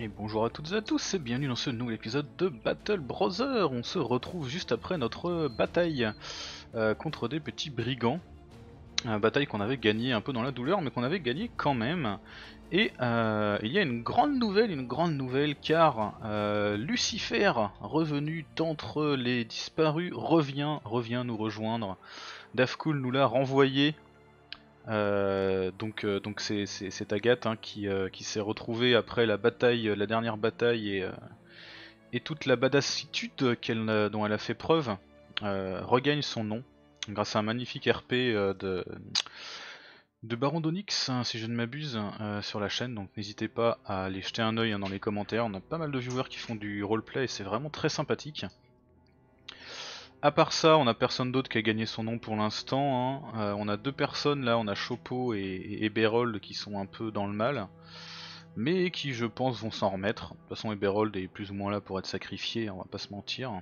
Et bonjour à toutes et à tous et bienvenue dans ce nouvel épisode de Battle Brother. On se retrouve juste après notre bataille euh, contre des petits brigands. Une bataille qu'on avait gagnée un peu dans la douleur mais qu'on avait gagnée quand même. Et euh, il y a une grande nouvelle, une grande nouvelle car euh, Lucifer, revenu d'entre les disparus, revient, revient nous rejoindre. Dafkul nous l'a renvoyé euh, donc euh, donc c'est Agathe hein, qui, euh, qui s'est retrouvée après la bataille, la dernière bataille et, et toute la badassitude dont elle a fait preuve regagne son nom grâce à un magnifique RP de de Baron d'Onyx, hein, si je ne m'abuse, sur la chaîne, donc n'hésitez pas à aller jeter un oeil hein, dans les commentaires, on a pas mal de viewers qui font du roleplay et c'est vraiment très sympathique. A part ça, on a personne d'autre qui a gagné son nom pour l'instant. Hein. Euh, on a deux personnes là, on a Chopo et, et qui sont un peu dans le mal. Mais qui je pense vont s'en remettre. De toute façon Eberold est plus ou moins là pour être sacrifié, on va pas se mentir.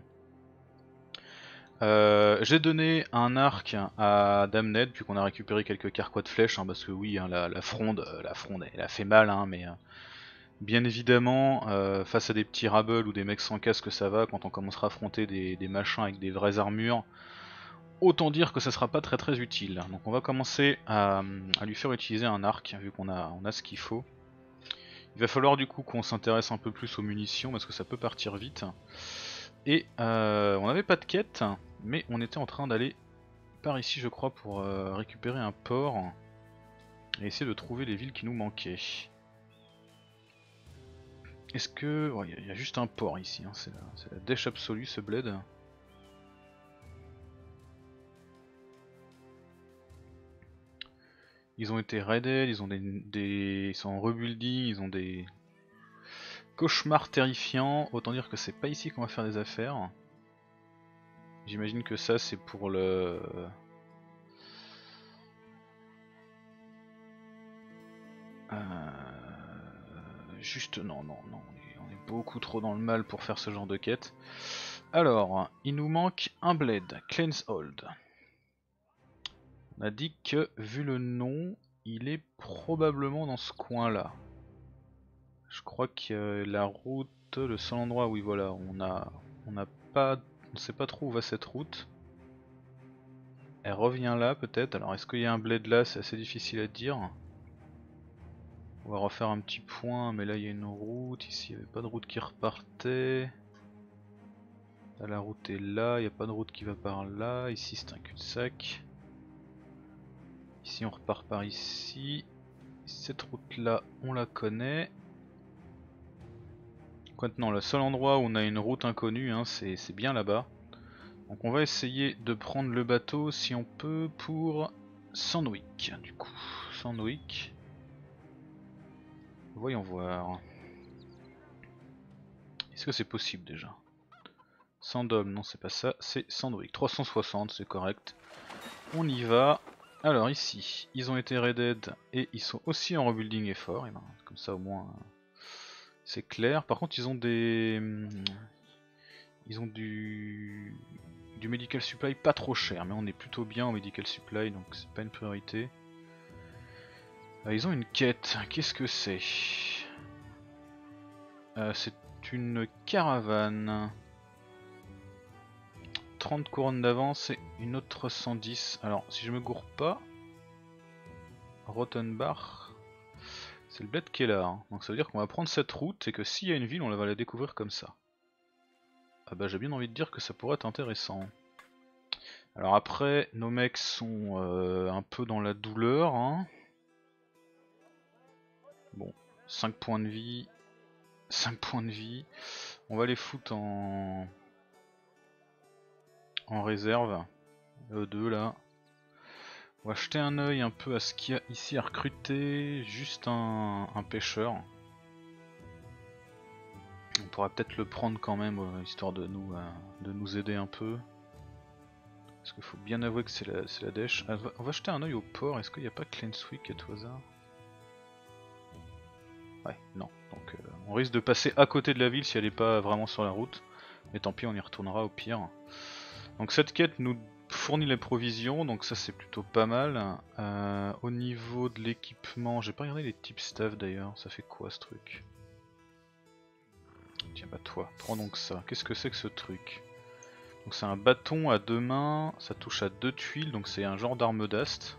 Euh, j'ai donné un arc à Damned, puis qu'on a récupéré quelques carquois de flèches, hein, parce que oui, hein, la, fronde, euh, la fronde, elle a fait mal, mais Bien évidemment, euh, face à des petits rabbles ou des mecs sans casque, ça va. Quand on commencera à affronter des, machins avec des vraies armures, autant dire que ça sera pas très très utile. Donc on va commencer à, lui faire utiliser un arc, vu qu'on a, ce qu'il faut. Il va falloir du coup qu'on s'intéresse un peu plus aux munitions, parce que ça peut partir vite. Et euh, on n'avait pas de quête, mais on était en train d'aller par ici je crois pour euh, récupérer un port et essayer de trouver les villes qui nous manquaient. Est-ce que... Il y, a juste un port ici, hein. c'est la, dèche absolue ce bled. Ils ont été raided, ils ont des, ils sont en rebuilding, ils ont des cauchemars terrifiants. Autant dire que c'est pas ici qu'on va faire des affaires. J'imagine que ça c'est pour le... Euh juste non, non, non, beaucoup trop dans le mal pour faire ce genre de quête. Alors, il nous manque un blade, Cleanse Hold. On a dit que, vu le nom, il est probablement dans ce coin-là. Je crois que la route, le seul endroit, oui voilà, on a, on a pas, on sait pas trop où va cette route. Elle revient là peut-être, alors est-ce qu'il y a un blade là, c'est assez difficile à dire. On va refaire un petit point, mais là il y a une route, ici il n'y avait pas de route qui repartait. Là la route est là, il n'y a pas de route qui va par là, ici c'est un cul-de-sac. Ici on repart par ici. Cette route là on la connaît. Maintenant le seul endroit où on a une route inconnue hein, c'est bien là-bas. Donc on va essayer de prendre le bateau si on peut pour Sandwick du coup. Sandwick. Voyons voir. Est-ce que c'est possible déjà? Sandom, non c'est pas ça, c'est Sandwick. 360, c'est correct. On y va. Alors ici, ils ont été raided et ils sont aussi en rebuilding effort. Et ben, comme ça au moins c'est clair. Par contre ils ont des... Ils ont du... Du medical supply pas trop cher, mais on est plutôt bien au medical supply donc c'est pas une priorité. Euh, ils ont une quête, qu'est-ce que c'est? Euh, C'est une caravane. 30 couronnes d'avance et une autre 110. Alors, si je me gourre pas, Rottenbach, c'est le bled qui est. Hein. Donc ça veut dire qu'on va prendre cette route et que s'il y a une ville, on va la découvrir comme ça. Ah bah j'ai bien envie de dire que ça pourrait être intéressant. Alors après, nos mecs sont euh, un peu dans la douleur. Hein. Bon, 5 points de vie. 5 points de vie. On va les foutre en... En réserve. E2 euh, là. On va jeter un oeil un peu à ce qu'il y a ici à recruter. Juste un, pêcheur. On pourra peut-être le prendre quand même, euh, histoire de nous, euh, de nous aider un peu. Parce qu'il faut bien avouer que c'est la, la dèche. Ah, on va jeter un oeil au port. Est-ce qu'il n'y a pas Cleanswick à tout hasard? Ouais, non. Donc euh, on risque de passer à côté de la ville si elle n'est pas vraiment sur la route. Mais tant pis, on y retournera au pire. Donc cette quête nous fournit les provisions, donc ça c'est plutôt pas mal. Euh, au niveau de l'équipement, j'ai pas regardé les types staff d'ailleurs, ça fait quoi ce truc? Tiens bah toi, prends donc ça. Qu'est-ce que c'est que ce truc? Donc c'est un bâton à deux mains, ça touche à deux tuiles, donc c'est un genre d'arme d'ast.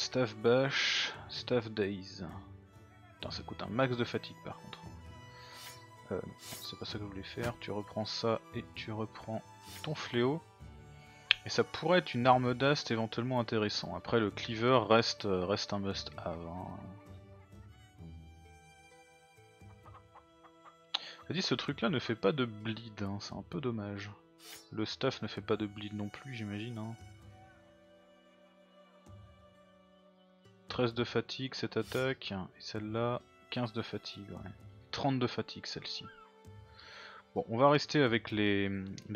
Staff Bash, Staff Days. Putain, ça coûte un max de fatigue par contre. Euh, c'est pas ça que je voulais faire. Tu reprends ça et tu reprends ton fléau. Et ça pourrait être une arme d'ast éventuellement intéressant. Après, le cleaver reste, euh, reste un must-have. Hein. dit, ce truc là ne fait pas de bleed, hein. c'est un peu dommage. Le staff ne fait pas de bleed non plus, j'imagine. Hein. 13 de fatigue cette attaque, et celle-là 15 de fatigue, ouais. 30 de fatigue celle-ci. Bon, on va rester avec les,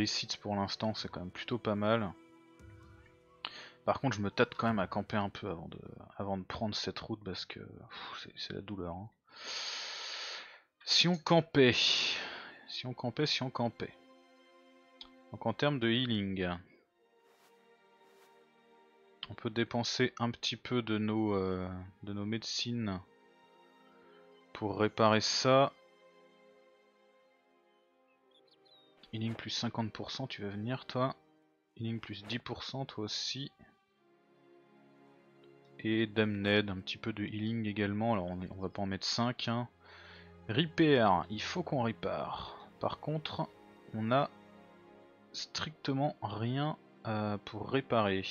sites pour l'instant, c'est quand même plutôt pas mal. Par contre, je me tâte quand même à camper un peu avant de, avant de prendre cette route parce que c'est la douleur. Hein. Si on campait, si on campait, si on campait. Donc en termes de healing, on peut dépenser un petit peu de nos, euh, de nos médecines pour réparer ça. Healing plus 50%, tu vas venir toi. Healing plus 10%, toi aussi. Et Damned, un petit peu de healing également. Alors on, on va pas en mettre 5. Hein. Repair, il faut qu'on répare. Par contre, on a strictement rien euh, pour réparer.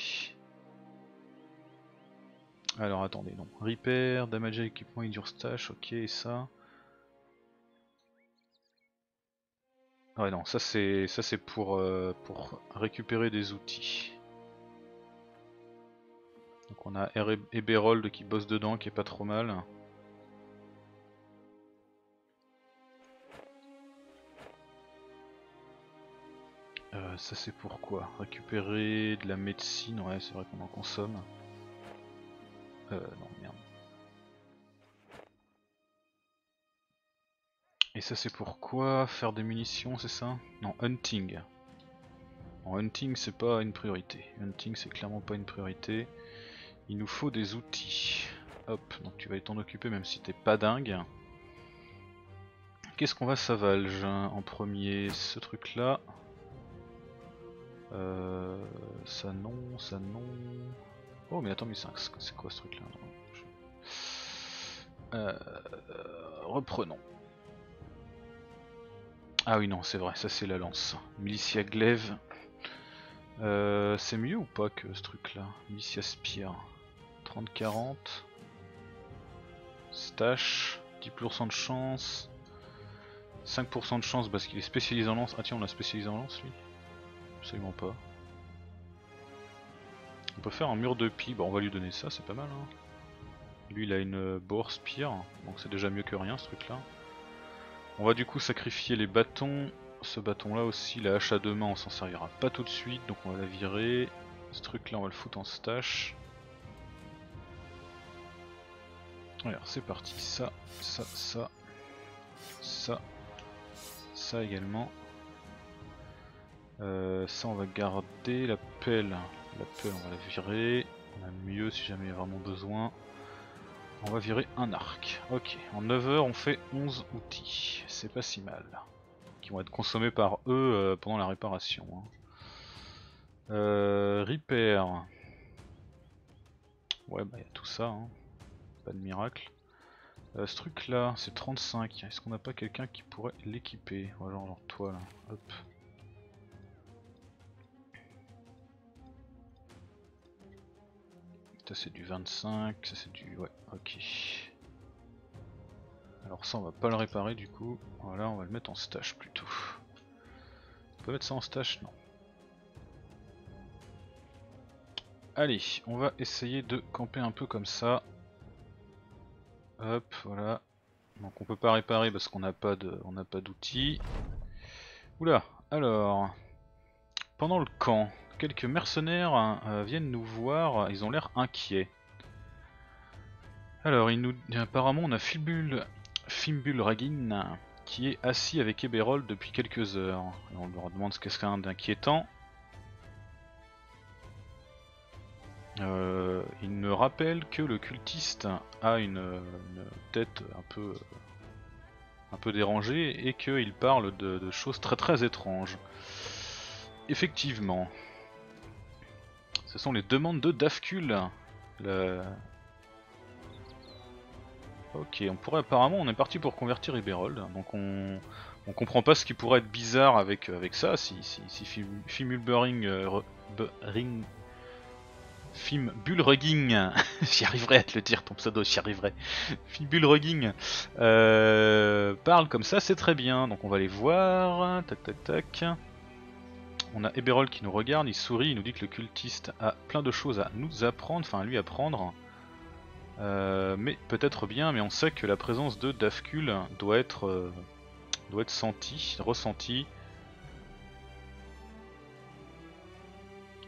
Alors attendez, non. Repair, damage à l'équipement, endure stash, ok, ça. Ouais non, ça c'est ça c'est pour, euh, pour récupérer des outils. Donc on a Eberold qui bosse dedans, qui est pas trop mal. Euh, ça c'est pourquoi Récupérer de la médecine, ouais c'est vrai qu'on en consomme. Euh, non, merde. Et ça c'est pourquoi Faire des munitions, c'est ça? Non, hunting. En hunting c'est pas une priorité. Hunting c'est clairement pas une priorité. Il nous faut des outils. Hop, donc tu vas t'en occuper même si t'es pas dingue. Qu'est-ce qu'on va savalge en premier? Ce truc là. Euh, ça non, ça non. Oh mais attends mais c'est quoi ce truc là euh, Reprenons. Ah oui non c'est vrai, ça c'est la lance. Militia glaive. Euh, c'est mieux ou pas que ce truc là Militia spire. 30-40. Stash. 10% de chance. 5% de chance parce qu'il est spécialisé en lance. Ah tiens on l'a spécialisé en lance lui? Absolument pas. On peut faire un mur de pie, bon on va lui donner ça, c'est pas mal. Hein. Lui il a une boar spear, donc c'est déjà mieux que rien ce truc là. On va du coup sacrifier les bâtons. Ce bâton là aussi, la hache à deux mains on s'en servira pas tout de suite, donc on va la virer. Ce truc là on va le foutre en stash. Alors c'est parti, ça, ça, ça, ça, ça également. Euh, ça on va garder, la pelle, la pelle on va la virer, on a mieux si jamais il y a vraiment besoin. On va virer un arc. Ok, en 9 heures on fait 11 outils, c'est pas si mal. Qui vont être consommés par eux euh, pendant la réparation. Hein. Euh, repair. Ouais bah il y a tout ça, hein. pas de miracle. Euh, ce truc là, c'est 35. Est-ce qu'on n'a pas quelqu'un qui pourrait l'équiper? Genre, genre toi là. Hop. Ça c'est du 25, ça c'est du... ouais, ok. Alors ça on va pas le réparer du coup, voilà on va le mettre en stash plutôt. On peut mettre ça en stash Non. Allez, on va essayer de camper un peu comme ça. Hop, voilà. Donc on peut pas réparer parce qu'on n'a pas n'a pas d'outils. Oula, alors pendant le camp, quelques mercenaires hein, euh, viennent nous voir, ils ont l'air inquiets. Alors, il nous... apparemment, on a Fimbul, Ragin qui est assis avec Eberol depuis quelques heures. on leur demande ce qu'est-ce a d'inquiétant. Euh, il me rappelle que le cultiste a une, tête un peu, dérangée et qu'il parle de choses très très étranges. Effectivement. Ce sont les demandes de Dafkul. Ok, on pourrait apparemment, on est parti pour convertir Iberold, donc on, on comprend pas ce qui pourrait être bizarre avec, avec ça, si, si, si Fim- Fimulbering, euh, Fimbulrugging, j'y arriverai à te le dire ton pseudo, j'y arriverai. Fimbulrugging euh, parle comme ça, c'est très bien, donc on va les voir, tac tac tac. On a Eberol qui nous regarde, il sourit, il nous dit que le cultiste a plein de choses à nous apprendre, enfin à lui apprendre. Euh, mais peut-être bien, mais on sait que la présence de Dafkul doit être, euh, doit être sentie, ressentie.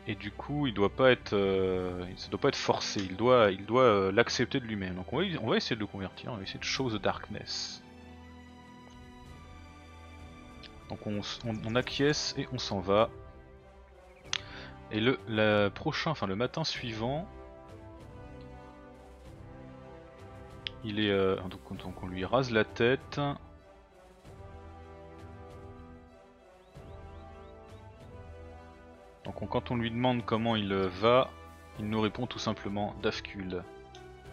Et du coup, il doit pas être, euh, doit pas être forcé. Il doit, il doit l'accepter de lui-même. Donc on va, essayer de le convertir. On va essayer de the darkness. Donc on, acquiesce et on s'en va. Et le prochain, enfin le matin suivant, il est euh, donc, donc on lui rase la tête. Donc on- quand on lui demande comment il va, il nous répond tout simplement Dafkul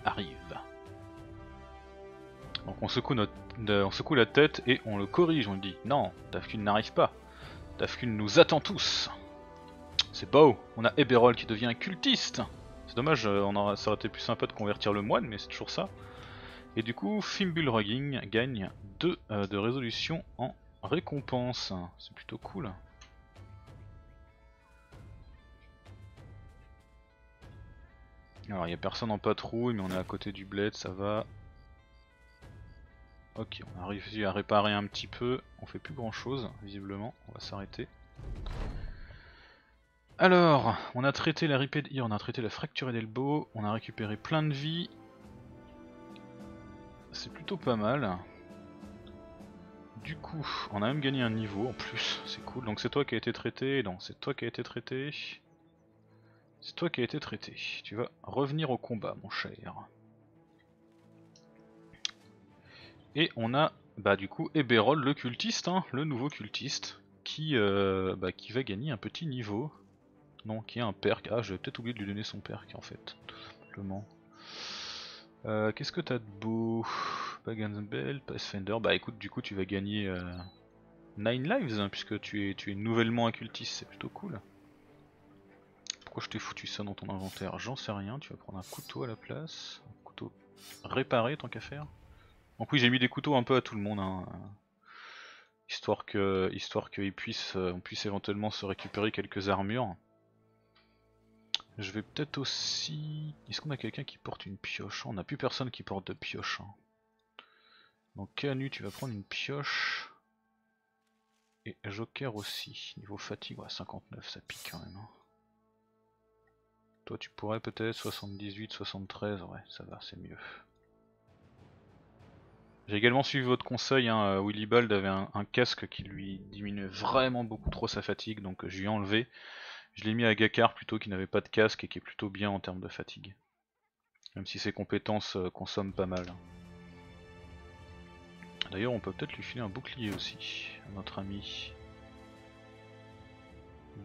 arrive. Donc on secoue, notre, on secoue la tête et on le corrige, on lui dit non, Dafkul n'arrive pas. Dafkul nous attend tous. C'est beau, on a Eberol qui devient cultiste. C'est dommage, euh, on ça aurait été plus sympa de convertir le moine, mais c'est toujours ça. Et du coup, Fimbulrugging gagne 2 de résolution en récompense. C'est plutôt cool. Alors, il n'y a personne en patrouille, mais on est à côté du bled, ça va. Ok, on a réussi à réparer un petit peu. On fait plus grand chose, visiblement. On va s'arrêter. Alors, on a traité la ripée on a traité la fracture d'elbow, on a récupéré plein de vie. C'est plutôt pas mal. Du coup, on a même gagné un niveau en plus, c'est cool. Donc c'est toi qui a été traité, non, c'est toi qui a été traité. C'est toi qui a été traité. Tu vas revenir au combat, mon cher. Et on a, bah du coup, Eberol, le cultiste, hein, le nouveau cultiste, qui, euh, bah, qui va gagner un petit niveau. Non, qui a un perk. Ah, j'avais peut-être oublié de lui donner son perk en fait, tout simplement. Euh, Qu'est-ce que t'as de beau? Bell, Pathfinder. Bah écoute, du coup, tu vas gagner 9 lives, hein, puisque tu es, tu es nouvellement un cultiste, c'est plutôt cool. Pourquoi je t'ai foutu ça dans ton inventaire? J'en sais rien, tu vas prendre un couteau à la place. Un couteau réparé tant qu'à faire. Donc oui, j'ai mis des couteaux un peu à tout le monde, hein, histoire que, qu'ils puissent, euh, puisse éventuellement se récupérer quelques armures. Je vais peut-être aussi... Est-ce qu'on a quelqu'un qui porte une pioche? On n'a plus personne qui porte de pioche. hein. Donc Canu, tu vas prendre une pioche. Et Joker aussi. Niveau fatigue, ouais, 59, ça pique quand même. hein. Toi tu pourrais peut-être 78, 73, ouais, ça va, c'est mieux. J'ai également suivi votre conseil, hein, euh, Willy Bald avait un, casque qui lui diminuait vraiment beaucoup trop sa fatigue, donc je lui ai enlevé. Je l'ai mis à Gakar plutôt qui n'avait pas de casque et qui est plutôt bien en termes de fatigue. Même si ses compétences euh, consomment pas mal. D'ailleurs on peut peut-être lui filer un bouclier aussi, à notre ami.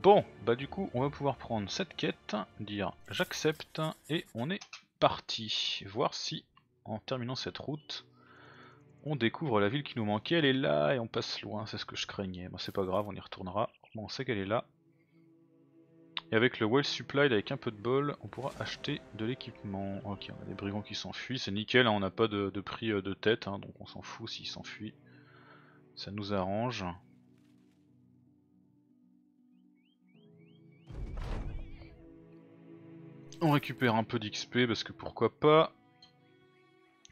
Bon, bah du coup on va pouvoir prendre cette quête, dire j'accepte et on est parti. Voir si en terminant cette route on découvre la ville qui nous manquait, elle est là et on passe loin, c'est ce que je craignais. Bon c'est pas grave, on y retournera. On sait qu'elle est là. Et avec le well supplied, avec un peu de bol, on pourra acheter de l'équipement. Ok, on a des brigands qui s'enfuient, c'est nickel, hein, on n'a pas de, de prix euh, de tête, hein, donc on s'en fout s'ils s'enfuient. Ça nous arrange. On récupère un peu d'XP parce que pourquoi pas.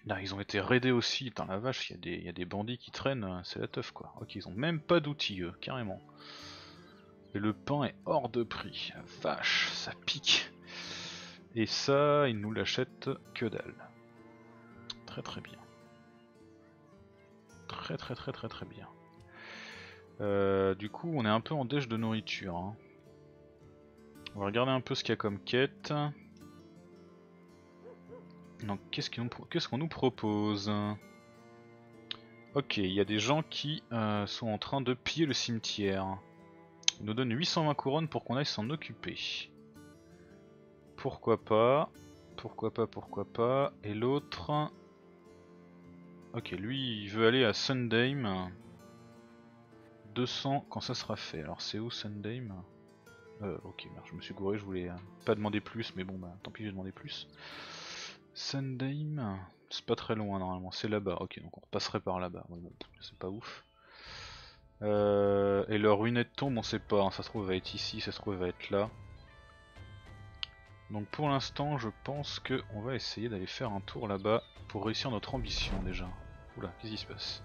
Là, ils ont été raidés aussi, putain la vache, il y, a des- bandits qui traînent, c'est la teuf quoi. Ok, ils ont même pas d'outils eux, carrément. Et le pain est hors de prix, vache, ça pique. Et ça, ils nous l'achètent que dalle. Très très bien. Très très très très très bien. Euh, du coup, on est un peu en déche de nourriture. hein. On va regarder un peu ce qu'il y a comme quête. Donc qu'est-ce qu'on nous propose? Ok, il y a des gens qui euh, sont en train de piller le cimetière. Ils nous donnent 820 couronnes pour qu'on aille s'en occuper. Pourquoi pas? Pourquoi pas, pourquoi pas? Et l'autre... Ok, lui il veut aller à Sundame. 200 quand ça sera fait. Alors c'est où Sundame? Euh, ok, merde, je me suis gouré, je voulais euh, pas demander plus, mais bon bah tant pis, j'ai demandé plus. Sundame, c'est pas très loin normalement, c'est là-bas, ok, donc on repasserait par là-bas, c'est pas ouf. Euh, et le ruinette tombe, on sait pas, hein. ça se trouve va être ici, ça se trouve va être là. Donc pour l'instant, je pense que on va essayer d'aller faire un tour là-bas pour réussir notre ambition déjà. Oula, qu'est-ce qui se passe?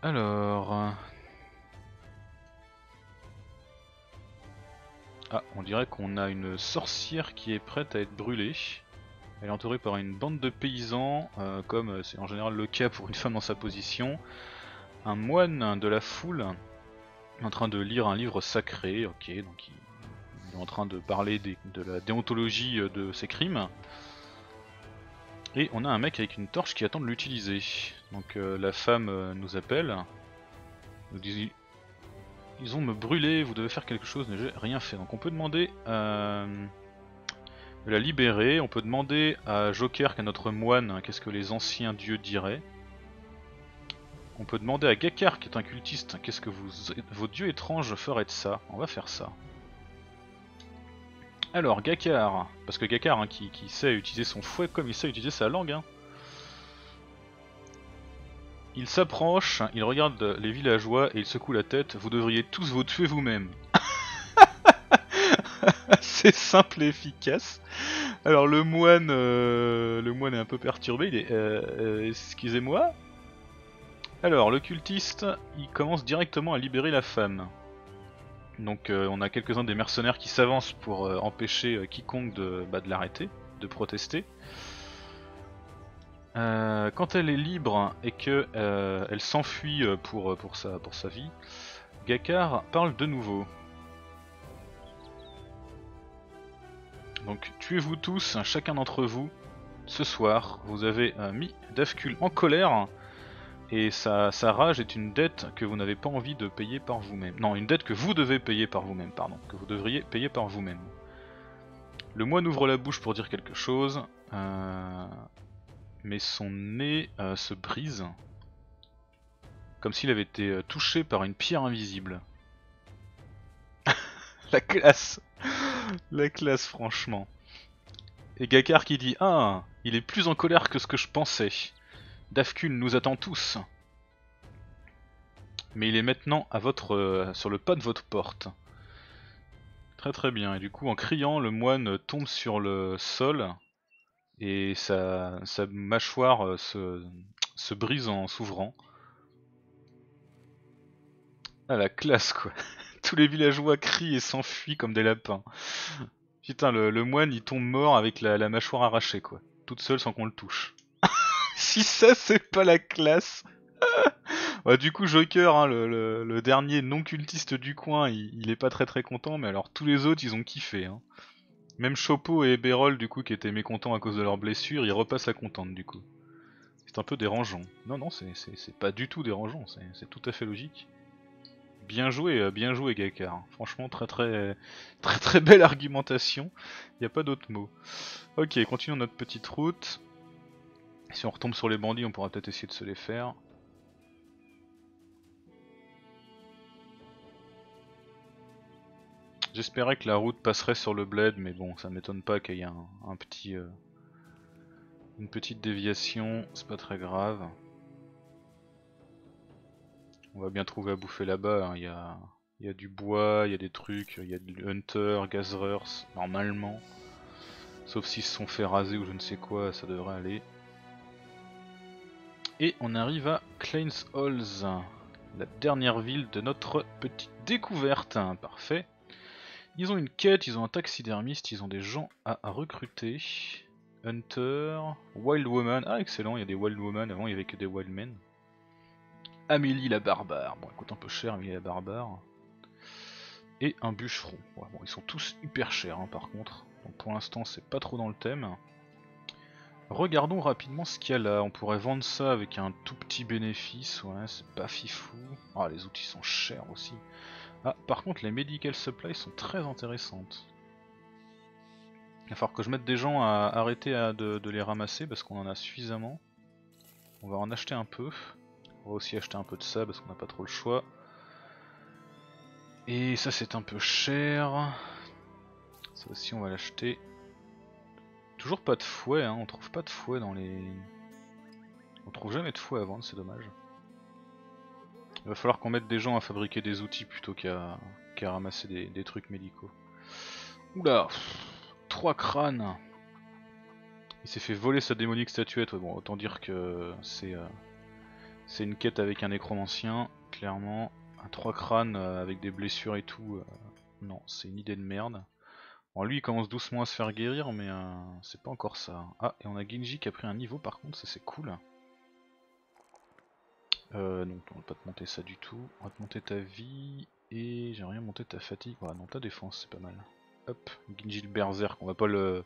Alors, Ah, on dirait qu'on a une sorcière qui est prête à être brûlée. Elle est entourée par une bande de paysans, euh, comme c'est en général le cas pour une femme dans sa position. Un moine de la foule, en train de lire un livre sacré, ok, donc il, est en train de parler de la déontologie de ses crimes. Et on a un mec avec une torche qui attend de l'utiliser. Donc euh, la femme euh, nous appelle, nous dit ils ont me brûlé, vous devez faire quelque chose, mais j'ai rien fait. Donc on peut demander euh, de la libérer, on peut demander à Joker, qui est notre moine, qu'est-ce que les anciens dieux diraient. On peut demander à Gakar, qui est un cultiste, qu'est-ce que vos dieux étranges feraient de ça? On va faire ça. Alors, Gakar, parce que Gakar, hein, qui, sait utiliser son fouet comme il sait utiliser sa langue, hein. Il s'approche, il regarde les villageois et il secoue la tête. Vous devriez tous vous tuer vous-même. C'est simple et efficace. Alors le moine, euh, le moine est un peu perturbé. Il est, euh, euh, excusez-moi. Alors le cultiste, il commence directement à libérer la femme. Donc on a quelques-uns des mercenaires qui s'avancent pour empêcher quiconque de, bah, de l'arrêter, de protester. Euh, quand elle est libre et que euh, elle s'enfuit euh, pour, pour, sa, pour sa vie, Gakar parle de nouveau. Donc tuez-vous tous, chacun d'entre vous, ce soir. Vous avez mis Dafkul en colère et sa, sa, rage est une dette que vous n'avez pas envie de payer par vous-même. Non, une dette que vous devez payer par vous-même, pardon. Que vous devriez payer par vous-même. Le moine ouvre la bouche pour dire quelque chose. Euh, mais son nez euh, se brise. Comme s'il avait été euh, touché par une pierre invisible. La classe La classe franchement. Et Gakar qui dit Ah, il est plus en colère que ce que je pensais. Dafkun nous attend tous. Mais il est maintenant à votre, euh, sur le pas de votre porte. Très très bien, et du coup en criant, le moine tombe sur le sol et sa, mâchoire euh, se, brise en s'ouvrant. Ah la classe quoi Tous les villageois crient et s'enfuient comme des lapins. Putain, le, moine il tombe mort avec la, mâchoire arrachée quoi. Toute seule sans qu'on le touche. si ça c'est pas la classe bah, du coup Joker, hein, le, dernier non cultiste du coin, il, il, est pas très très content, mais alors tous les autres ils ont kiffé. Hein. Même Chopo et Bérol, du coup, qui étaient mécontents à cause de leurs blessures, ils repassent à contente, du coup. C'est un peu dérangeant. Non, non, c'est pas du tout dérangeant, c'est tout à fait logique. Bien joué, euh, bien joué Gakar. Franchement, très très très très belle argumentation. Il a pas d'autre mot. Ok, continuons notre petite route. Si on retombe sur les bandits, on pourra peut-être essayer de se les faire. J'espérais que la route passerait sur le bled, mais bon, ça m'étonne pas qu'il y ait un, petit, euh, une petite déviation, c'est pas très grave. On va bien trouver à bouffer là-bas, hein. il y, a, du bois, il y a des trucs, il y a du hunter, gatherers, normalement. Sauf s'ils se sont fait raser ou je ne sais quoi, ça devrait aller. Et on arrive à Kleins Halls, la dernière ville de notre petite découverte. Parfait. Ils ont une quête, ils ont un taxidermiste, ils ont des gens à, recruter. Hunter, Wild Woman, ah excellent, il y a des Wild Woman, avant il y avait que des Wild Men. Amélie la barbare, bon elle coûte un peu cher Amélie la barbare. Et un bûcheron, bon ils sont tous hyper chers hein, par contre. Donc pour l'instant c'est pas trop dans le thème. Regardons rapidement ce qu'il y a là. On pourrait vendre ça avec un tout petit bénéfice. Ouais, c'est pas fifou. Ah, les outils sont chers aussi. Ah, par contre, les medical supplies sont très intéressantes. Il va falloir que je mette des gens à arrêter de, les ramasser parce qu'on en a suffisamment. On va en acheter un peu. On va aussi acheter un peu de ça parce qu'on n'a pas trop le choix. Et ça c'est un peu cher. Ça aussi on va l'acheter. Toujours pas de fouet, hein. on trouve pas de fouet dans les... On trouve jamais de fouet à vendre, c'est dommage. Il va falloir qu'on mette des gens à fabriquer des outils plutôt qu'à ramasser des, trucs médicaux. Oula Trois crânes Il s'est fait voler sa démonique statuette, bon autant dire que c'est euh, c'est une quête avec un nécromancien, clairement. Un trois crânes euh, avec des blessures et tout, euh, non, c'est une idée de merde. Bon, lui il commence doucement à se faire guérir, mais c'est pas encore ça. Ah, et on a Genji qui a pris un niveau par contre, ça c'est cool. Euh, non, on va pas te monter ça du tout. On va te monter ta vie, et j'ai rien monté ta fatigue. Ouais, non, ta défense, c'est pas mal. Hop, Genji le berserk, on va pas le,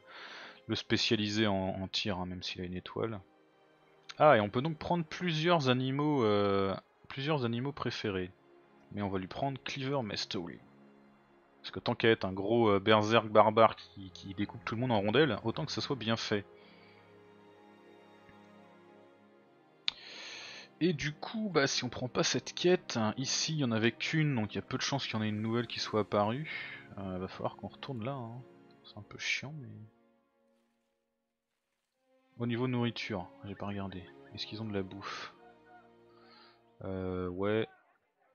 spécialiser en, tir, hein, même s'il a une étoile. Ah, et on peut donc prendre plusieurs animaux, euh, plusieurs animaux préférés. Mais on va lui prendre Cleaver Mestowl. Parce que tant qu'à être un gros euh, berserk barbare qui, découpe tout le monde en rondelles, autant que ça soit bien fait. Et du coup, bah, si on prend pas cette quête, hein, ici il y en avait qu'une, donc il y a peu de chances qu'il y en ait une nouvelle qui soit apparue. Euh, va falloir qu'on retourne là, hein. c'est un peu chiant mais... Au niveau nourriture, j'ai pas regardé. Est-ce qu'ils ont de la bouffe? Euh, Ouais,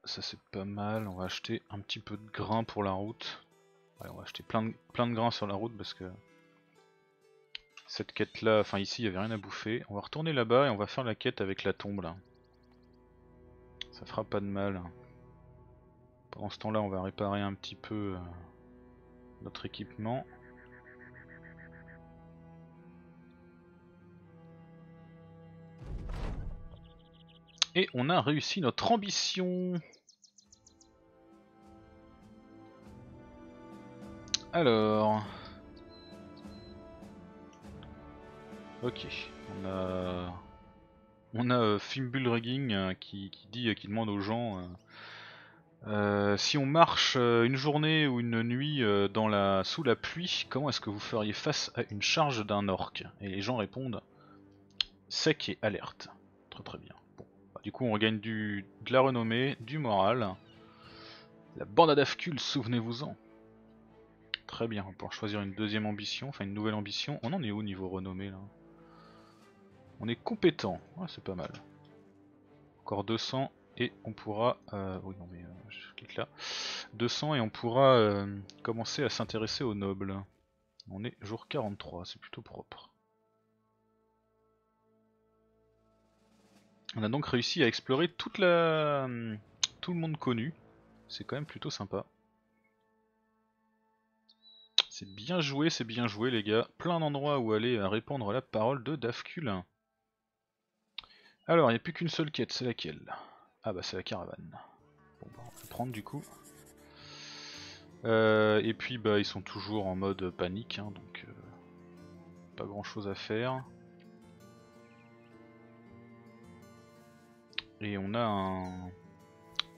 ça c'est pas mal, on va acheter un petit peu de grains pour la route. on va acheter plein de, plein grains sur la route parce que cette quête là, enfin ici il y avait rien à bouffer. On va retourner là-bas et on va faire la quête avec la tombe là. Ça fera pas de mal. Pendant ce temps là on va réparer un petit peu euh, notre équipement. Et on a réussi notre ambition Alors... Ok, on a... On a euh, Fimbulrigging euh, qui, dit, euh, qui demande aux gens si on marche une journée ou une nuit sous la pluie, comment est-ce que vous feriez face à une charge d'un orc Et les gens répondent sec et alerte. Très très bien. Bah, du coup on regagne de la renommée, du moral. La bande à Dafkul, souvenez-vous-en. Très bien, on va pouvoir choisir une deuxième ambition, enfin une nouvelle ambition. On en est où niveau renommée là? On est compétent, c'est pas mal. Encore 200 et on pourra... Euh, oui non mais euh, je clique là. 200 et on pourra euh, commencer à s'intéresser aux nobles. On est jour 43, c'est plutôt propre. On a donc réussi à explorer tout le monde connu. C'est quand même plutôt sympa. C'est bien joué, c'est bien joué les gars. Plein d'endroits où aller répandre la parole de Dafkul. Alors, il n'y a plus qu'une seule quête, c'est laquelle? Ah bah c'est la caravane. Bon bah on va prendre du coup. Euh, et puis bah ils sont toujours en mode panique, hein, donc euh, pas grand chose à faire. Et on a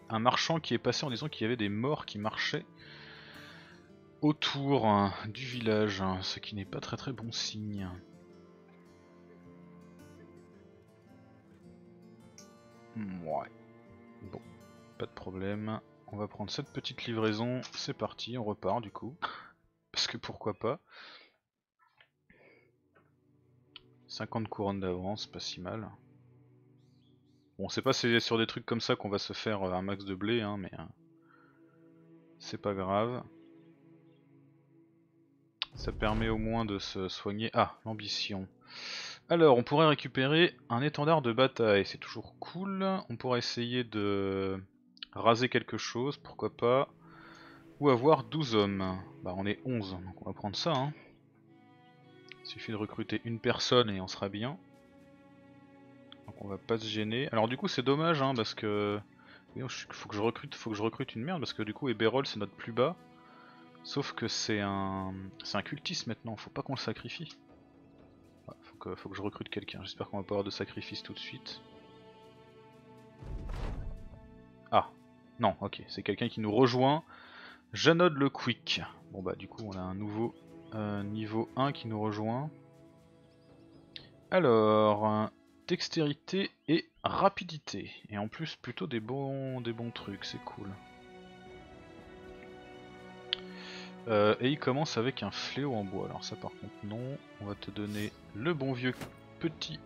un, marchand qui est passé en disant qu'il y avait des morts qui marchaient autour hein, du village, hein, ce qui n'est pas très très bon signe. Ouais. Bon, pas de problème. On va prendre cette petite livraison, c'est parti, on repart du coup. Parce que pourquoi pas. 50 couronnes d'avance, pas si mal. Bon, c'est pas sur des trucs comme ça qu'on va se faire un max de blé, hein, mais hein, c'est pas grave. Ça permet au moins de se soigner. Ah, l'ambition. Alors, on pourrait récupérer un étendard de bataille, c'est toujours cool. On pourrait essayer de raser quelque chose, pourquoi pas. Ou avoir 12 hommes. Bah, on est 11, donc on va prendre ça. Hein. Il suffit de recruter une personne et on sera bien. Donc on va pas se gêner. Alors du coup c'est dommage hein, parce que... faut que je recrute faut que je recrute une merde parce que du coup Eberol c'est notre plus bas. Sauf que c'est un, c'est un cultiste maintenant, faut pas qu'on le sacrifie. Faut, que, je recrute quelqu'un, j'espère qu'on va pas avoir de sacrifice tout de suite. Ah, non, ok, c'est quelqu'un qui nous rejoint. Janod le Quick. Bon bah du coup on a un nouveau euh, niveau 1 qui nous rejoint. Alors, dextérité et rapidité. Et en plus plutôt des bons, des bons trucs, c'est cool. Euh, et il commence avec un fléau en bois. Alors ça par contre non. On va te donner le bon vieux petit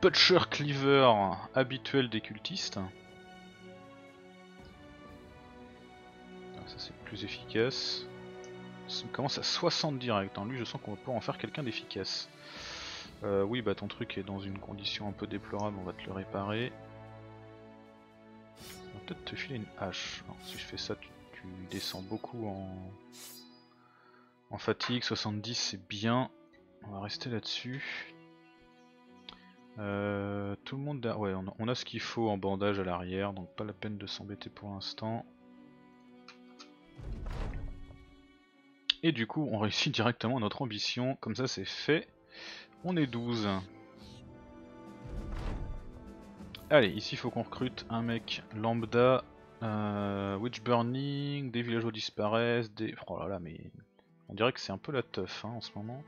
Butcher Cleaver habituel des cultistes. Ah, ça c'est plus efficace. Ça commence à 60 direct. Hein. lui je sens qu'on va pouvoir en faire quelqu'un d'efficace. Euh, oui bah ton truc est dans une condition un peu déplorable, on va te le réparer. On va peut-être te filer une hache. si je fais ça tu tu descends beaucoup en, fatigue, 70 c'est bien, on va rester là-dessus. Euh, tout le monde, ouais, on a, ce qu'il faut en bandage à l'arrière, donc pas la peine de s'embêter pour l'instant. Et du coup, on réussit directement notre ambition, comme ça c'est fait. On est 12. Allez, ici il faut qu'on recrute un mec lambda euh, Witch Burning, des villageois disparaissent, des... Oh là là, mais... On dirait que c'est un peu la teuf hein, en ce moment.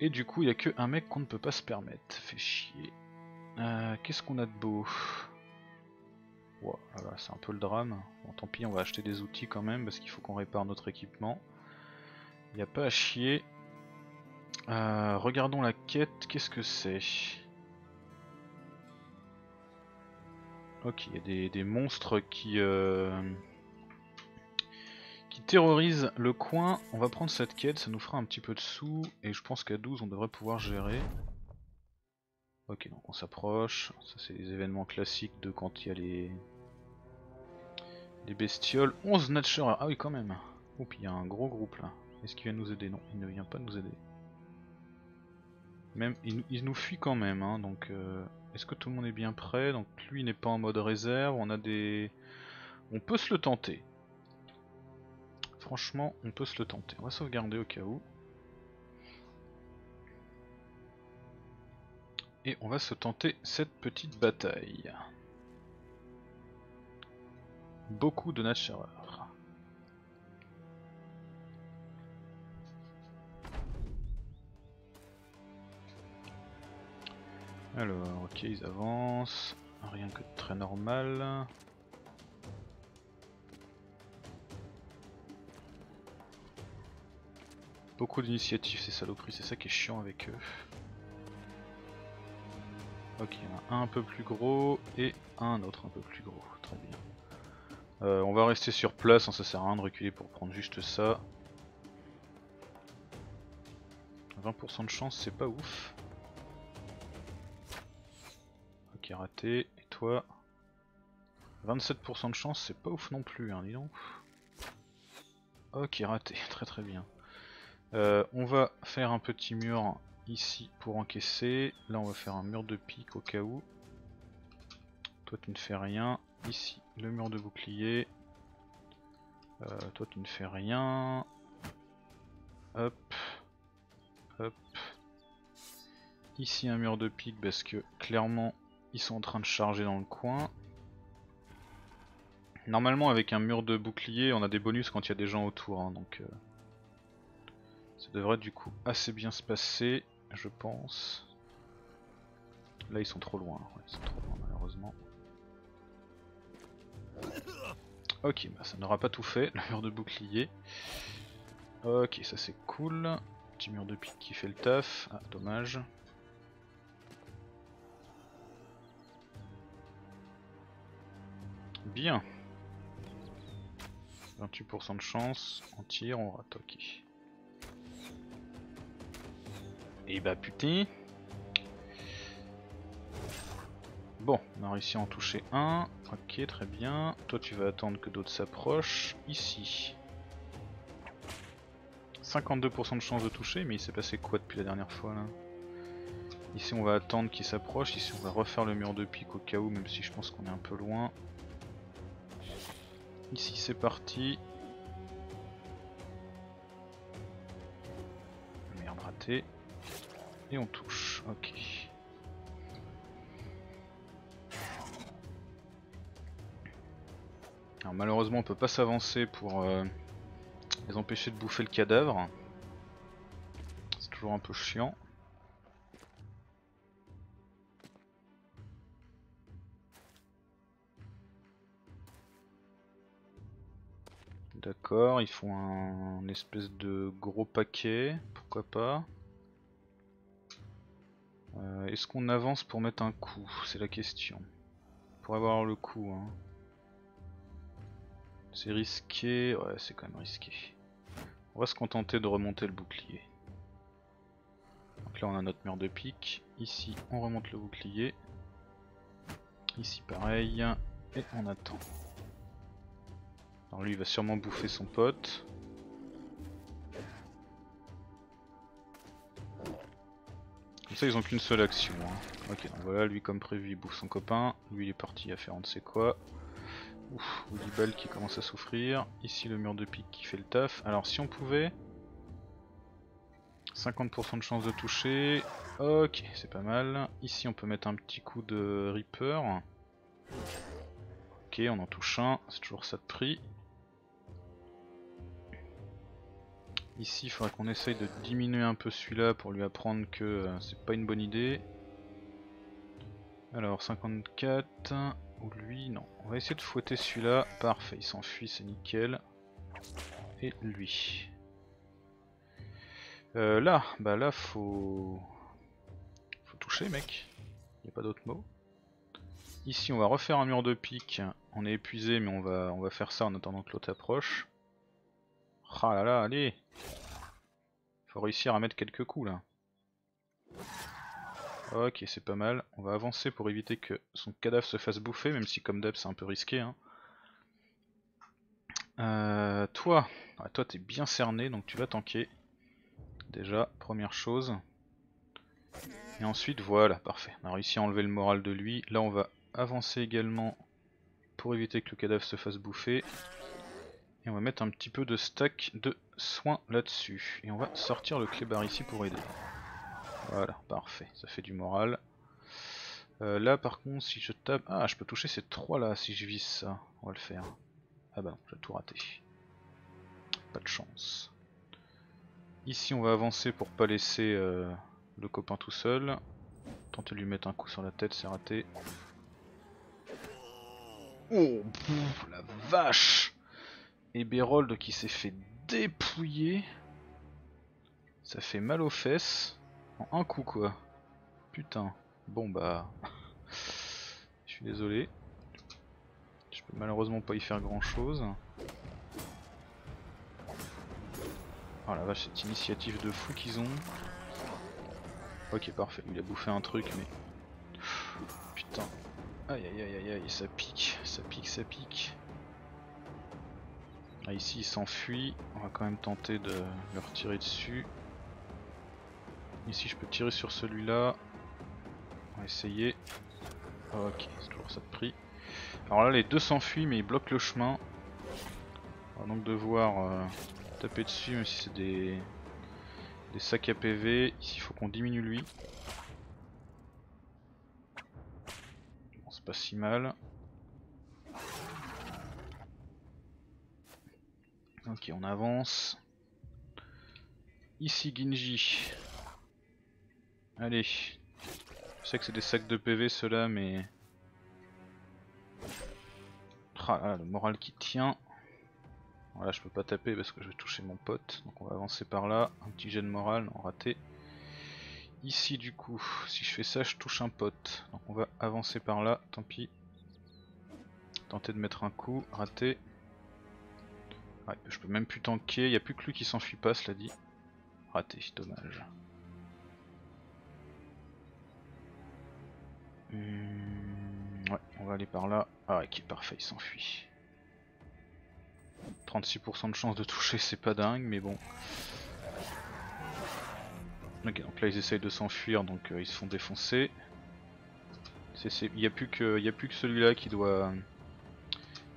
Et du coup, il n'y a que un mec qu'on ne peut pas se permettre. Fait chier. Euh, qu'est-ce qu'on a de beau? Wow, c'est un peu le drame. Bon, tant pis, on va acheter des outils quand même, parce qu'il faut qu'on répare notre équipement. Il n'y a pas à chier. Euh, regardons la quête, qu'est-ce que c'est? Ok, il y a des, monstres qui, euh, qui terrorisent le coin. On va prendre cette quête, ça nous fera un petit peu de sous. Et je pense qu'à 12 on devrait pouvoir gérer. Ok, donc on s'approche. Ça c'est les événements classiques de quand il y a les, les bestioles. 11 Natcherers, ah oui quand même. Oups, il y a un gros groupe là. Est-ce qu'il vient nous aider? Non, il ne vient pas nous aider. Même, il, nous fuit quand même, hein, donc... Euh, est-ce que tout le monde est bien prêt? Donc lui n'est pas en mode réserve, on a des... On peut se le tenter. Franchement, on peut se le tenter. On va sauvegarder au cas où. Et on va se tenter cette petite bataille. Beaucoup de Natcherer. Alors, ok, ils avancent. Rien que très normal. Beaucoup d'initiatives ces saloperies, c'est ça qui est chiant avec eux. Ok, un peu plus gros et un autre un peu plus gros, très bien. Euh, on va rester sur place, hein, ça sert à rien de reculer pour prendre juste ça. 20% de chance, c'est pas ouf. Raté. Et toi 27% de chance, c'est pas ouf non plus, hein, dis donc. Ok, raté, très très bien. Euh, on va faire un petit mur ici pour encaisser. Là, on va faire un mur de pique au cas où. Toi, tu ne fais rien. Ici, le mur de bouclier. Euh, toi, tu ne fais rien. Hop. Hop. Ici, un mur de pique parce que clairement, ils sont en train de charger dans le coin. Normalement avec un mur de bouclier on a des bonus quand il y a des gens autour hein, donc euh, ça devrait du coup assez bien se passer je pense. Là ils sont trop loin, ils sont trop loin malheureusement. Ok bah ça n'aura pas tout fait, le mur de bouclier. Ok ça c'est cool. Petit mur de pique qui fait le taf, ah dommage. Bien. 28% de chance, on tire, on rate, ok. Et bah putain. Bon, on a réussi à en toucher un. Ok, très bien. Toi tu vas attendre que d'autres s'approchent. Ici. 52% de chance de toucher, mais il s'est passé quoi depuis la dernière fois là? Ici on va attendre qu'il s'approche, ici on va refaire le mur de pique au cas où, même si je pense qu'on est un peu loin. Ici c'est parti. Merde raté. Et on touche, ok. Alors malheureusement on peut pas s'avancer pour euh, les empêcher de bouffer le cadavre. C'est toujours un peu chiant. D'accord, ils font un, espèce de gros paquet, pourquoi pas. Euh, est-ce qu'on avance pour mettre un coup? C'est la question. Pour avoir le coup. Hein. C'est risqué, ouais c'est quand même risqué. On va se contenter de remonter le bouclier. Donc là on a notre mur de pique, ici on remonte le bouclier, ici pareil, et on attend. Alors lui il va sûrement bouffer son pote. Comme ça ils ont qu'une seule action. Hein. Ok donc voilà lui comme prévu il bouffe son copain, lui il est parti à faire on ne sait quoi. Ouf, Woolly qui commence à souffrir. Ici le mur de pique qui fait le taf. Alors si on pouvait... 50% de chance de toucher. Ok, c'est pas mal. Ici on peut mettre un petit coup de Reaper. Ok, on en touche un, c'est toujours ça de prix. Ici il faudrait qu'on essaye de diminuer un peu celui-là pour lui apprendre que euh, c'est pas une bonne idée. Alors 54, ou lui, non. On va essayer de fouetter celui-là. Parfait, il s'enfuit, c'est nickel. Et lui. Euh, là, bah là faut... Faut toucher mec. Il a pas d'autre mot. Ici on va refaire un mur de pique. On est épuisé mais on va, on va faire ça en attendant que l'autre approche. Ah là là, allez Faut réussir à mettre quelques coups là. Ok, c'est pas mal. On va avancer pour éviter que son cadavre se fasse bouffer, même si comme d'hab c'est un peu risqué. Hein. Euh, toi, toi t'es bien cerné, donc tu vas tanker. Déjà, première chose. Et ensuite, voilà, parfait. On a réussi à enlever le moral de lui. Là, on va avancer également pour éviter que le cadavre se fasse bouffer. Et on va mettre un petit peu de stack de soins là-dessus. Et on va sortir le clébard ici pour aider. Voilà, parfait, ça fait du moral. Euh, là par contre si je tape... Ah je peux toucher ces trois là si je vise ça, on va le faire. Ah bah non, j'ai tout raté. Pas de chance. Ici on va avancer pour pas laisser euh, le copain tout seul. Tenter de lui mettre un coup sur la tête, c'est raté. Oh la vache Et Bérold qui s'est fait dépouiller. Ça fait mal aux fesses un coup quoi. Putain. Bon bah... Je suis désolé. Je peux malheureusement pas y faire grand chose. Oh la vache, cette initiative de fou qu'ils ont. Ok parfait, il a bouffé un truc mais... Putain. Aïe aïe aïe aïe aïe, ça pique, ça pique, ça pique. Ah, ici il s'enfuit, on va quand même tenter de le retirer dessus. Ici je peux tirer sur celui-là. On va essayer. Ok, c'est toujours ça de prix. Alors là les deux s'enfuient mais ils bloquent le chemin. On va donc devoir euh, taper dessus même si c'est des... des sacs à PV. Ici il faut qu'on diminue lui. Bon c'est pas si mal. Ok on avance. Ici Ginji. Allez. Je sais que c'est des sacs de PV ceux-là, mais... Ah le moral qui tient. Voilà, je peux pas taper parce que je vais toucher mon pote. Donc on va avancer par là. Un petit jet de morale, non raté. Ici du coup, si je fais ça, je touche un pote. Donc on va avancer par là, tant pis. Tenter de mettre un coup, raté. Je peux même plus tanker, il a plus que lui qui s'enfuit pas, cela dit. Raté, dommage. Hmm, ouais, on va aller par là. Ah ok, parfait, il s'enfuit. 36% de chance de toucher, c'est pas dingue, mais bon. Ok, donc là ils essayent de s'enfuir, donc euh, ils se font défoncer. Il plus que, que celui-là qui doit,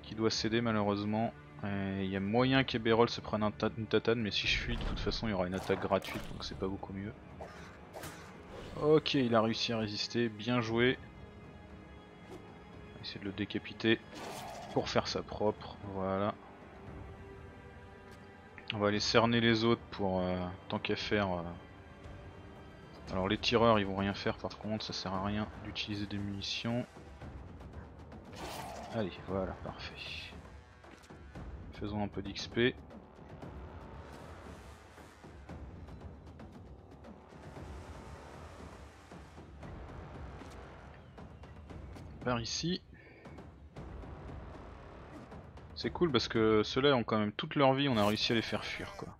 qui doit céder malheureusement. Il y a moyen qu'Eberol se prenne un une tatane, mais si je fuis, de toute façon, il y aura une attaque gratuite, donc c'est pas beaucoup mieux. Ok, il a réussi à résister, bien joué. Essayer de le décapiter pour faire sa propre, voilà. On va aller cerner les autres pour euh, tant qu'à faire. Euh. Alors les tireurs ils vont rien faire par contre, ça sert à rien d'utiliser des munitions. Allez, voilà, parfait. Faisons un peu d'XP. Par ici. C'est cool parce que ceux-là ont quand même toute leur vie, on a réussi à les faire fuir quoi.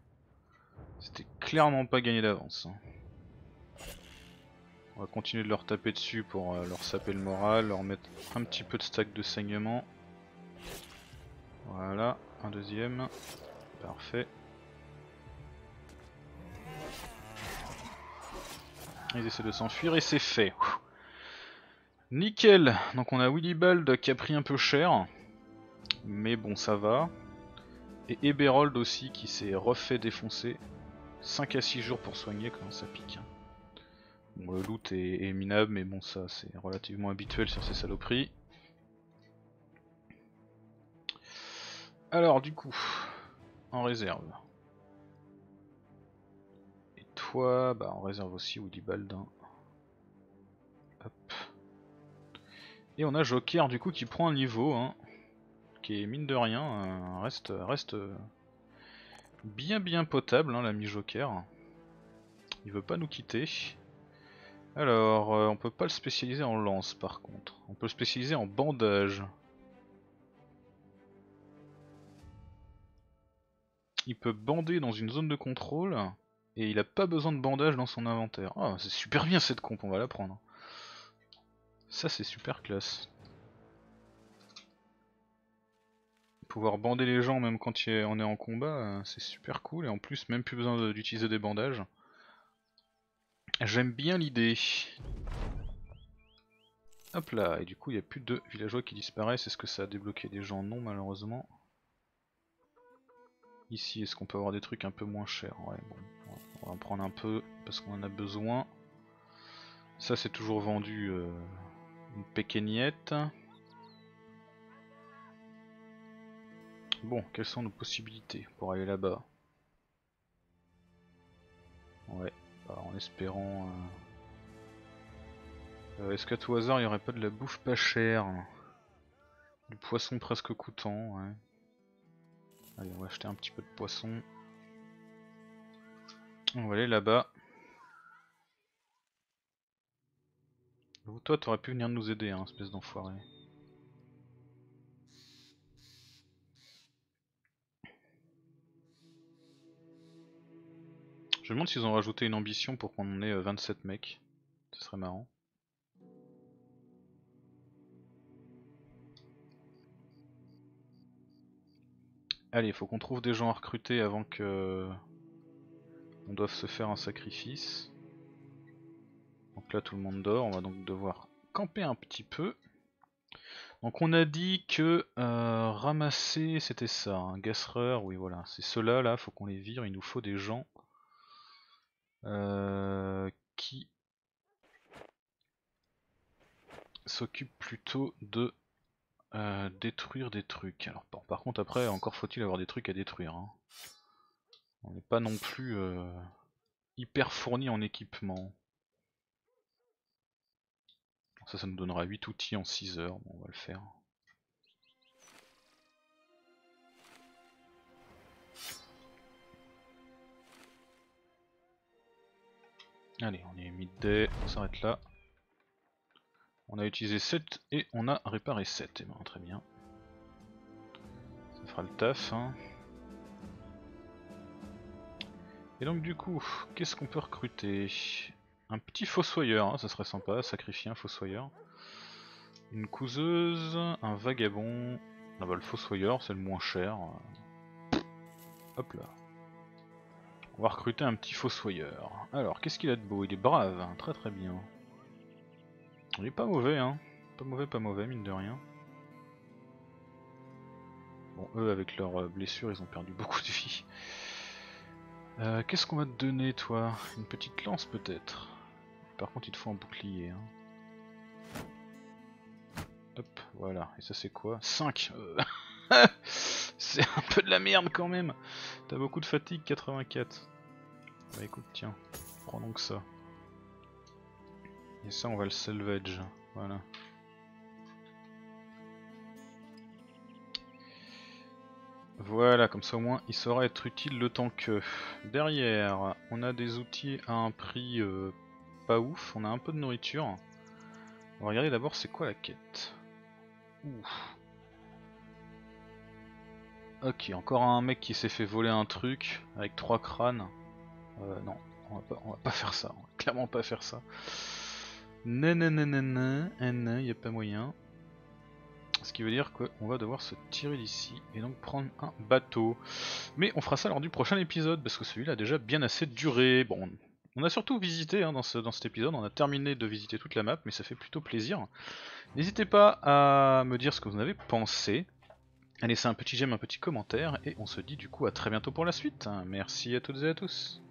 C'était clairement pas gagné d'avance. Hein. On va continuer de leur taper dessus pour euh, leur saper le moral, leur mettre un petit peu de stack de saignement. Voilà, un deuxième. Parfait. Ils essaient de s'enfuir et c'est fait. Nickel Donc on a Willibald qui a pris un peu cher. Mais bon, ça va. Et Eberold aussi qui s'est refait défoncer. 5 à 6 jours pour soigner quand ça pique. Hein. Bon, le loot est, minable, mais bon, ça c'est relativement habituel sur ces saloperies. Alors, du coup, en réserve. Et toi, bah, en réserve aussi Woody Baldin. Hop. Et on a Joker du coup qui prend un niveau. Hein qui est mine de rien euh, reste, reste bien bien potable, hein, l'ami Joker. Il veut pas nous quitter. Alors, euh, on peut pas le spécialiser en lance par contre. On peut le spécialiser en bandage. Il peut bander dans une zone de contrôle et il a pas besoin de bandage dans son inventaire. Ah, c'est super bien cette comp, on va la prendre. Ça c'est super classe. pouvoir bander les gens même quand on est en combat, euh, c'est super cool et en plus même plus besoin d'utiliser des bandages. J'aime bien l'idée. Hop là, et du coup il n'y a plus de villageois qui disparaissent, est-ce que ça a débloqué des gens? Non malheureusement. Ici, est-ce qu'on peut avoir des trucs un peu moins chers? Ouais, bon, on va en prendre un peu parce qu'on en a besoin. Ça c'est toujours vendu euh, une péqueniette. Bon, quelles sont nos possibilités pour aller là-bas? Ouais, bah, en espérant... Euh, euh, est-ce qu'à tout hasard il n'y aurait pas de la bouffe pas chère? Du poisson presque coûtant, ouais. Allez, on va acheter un petit peu de poisson. On va aller là-bas. Toi, t'aurais pu venir nous aider, hein, espèce d'enfoiré. Je me demande s'ils ont rajouté une ambition pour qu'on ait 27 euh, mecs. Ce serait marrant. Allez, faut qu'on trouve des gens à recruter avant que on doive se faire un sacrifice. Donc là tout le monde dort, on va donc devoir camper un petit peu. Donc on a dit que euh, ramasser c'était ça, un hein, oui voilà, c'est ceux-là là, faut qu'on les vire, il nous faut des gens euh, qui s'occupe plutôt de euh, détruire des trucs. Alors par, contre après encore faut-il avoir des trucs à détruire. Hein. On n'est pas non plus euh, hyper fourni en équipement. Ça ça nous donnera 8 outils en 6 heures, bon, on va le faire. Allez, on est mid-day, on s'arrête là. On a utilisé 7 et on a réparé 7. Et eh ben, très bien. Ça fera le taf. Hein. Et donc du coup, qu'est-ce qu'on peut recruter? Un petit fossoyeur, hein, ça serait sympa, sacrifier un fossoyeur. Une couseuse, un vagabond. Ah bah le fossoyeur c'est le moins cher. Hop là. On va recruter un petit fossoyeur. Alors, qu'est-ce qu'il a de beau? Il est brave, hein. très très bien. Il est pas mauvais, hein. Pas mauvais, pas mauvais, mine de rien. Bon, eux, avec leurs blessures, ils ont perdu beaucoup de vie. Euh, Qu'est-ce qu'on va te donner, toi? Une petite lance, peut-être? Par contre, il te faut un bouclier. Hein. Hop, voilà. Et ça, c'est quoi? 5 C'est un peu de la merde, quand même T'as beaucoup de fatigue, 84. Bah écoute, tiens. Prends donc ça. Et ça, on va le salvage. Voilà. Voilà, comme ça au moins il saura être utile le temps que. Derrière, on a des outils à un prix euh, pas ouf, on a un peu de nourriture. On va regarder d'abord c'est quoi la quête. Ouf. Ok, encore un mec qui s'est fait voler un truc avec trois crânes. Euh, non, on va, pas, on va pas faire ça, on va clairement pas faire ça. Non, il a pas moyen. Ce qui veut dire qu'on va devoir se tirer d'ici et donc prendre un bateau. Mais on fera ça lors du prochain épisode parce que celui-là a déjà bien assez duré. Bon, on a surtout visité hein, dans, ce, dans cet épisode, on a terminé de visiter toute la map, mais ça fait plutôt plaisir. N'hésitez pas à me dire ce que vous en avez pensé, à laisser un petit j'aime, un petit commentaire, et on se dit du coup à très bientôt pour la suite. Merci à toutes et à tous.